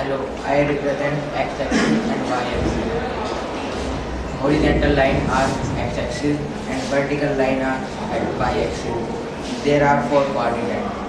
Hello, I represent x-axis and y-axis. Horizontal line are x-axis and vertical line are y-axis. There are four coordinates.